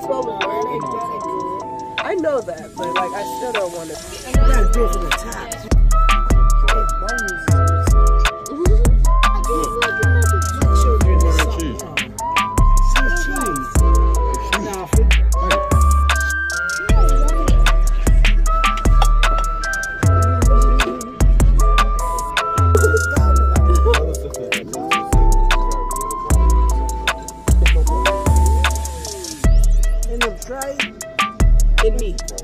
I. I know that, but like I still don't want to. In In me.